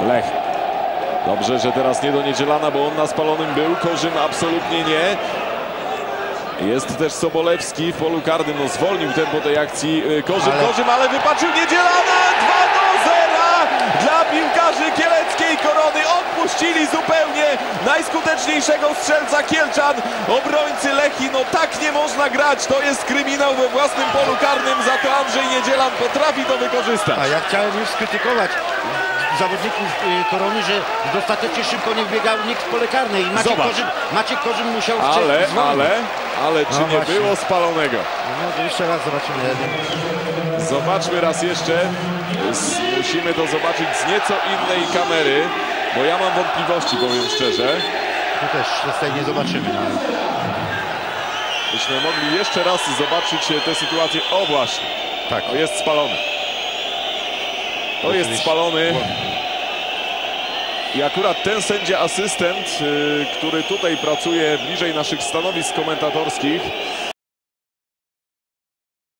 Lech. Dobrze, że teraz nie do Niedzielana, bo on na spalonym był. Korzym absolutnie nie. Jest też Sobolewski w polu karnym. No zwolnił tempo tej akcji y, Korzym, Ale- Korzym, ale wypaczył Niedzielana. 2 do 0 dla piłkarzy kieleckiej korony. Odpuścili zupełnie najskuteczniejszego strzelca Kielczan. Obrońcy Lechi, no tak nie można grać. To jest kryminał we własnym polu karnym. Za to Andrzej Niedzielan potrafi to wykorzystać. A ja chciałem już skrytykować zawodników y, Korony, że dostatecznie szybko nie wbiegał nikt w pole karne i Maciek. Korzym, Maciek Korzym musiał Ale, ale, ale czy No nie właśnie. było spalonego? No to jeszcze raz zobaczymy. Zobaczmy raz jeszcze. Musimy to zobaczyć z nieco innej kamery, bo ja mam wątpliwości, powiem szczerze. Tu też tutaj nie zobaczymy. No. Byśmy mogli jeszcze raz zobaczyć e, tę sytuację. O właśnie, Tak. to jest spalony. To jest spalony. I akurat ten sędzia asystent, y, który tutaj pracuje bliżej naszych stanowisk komentatorskich,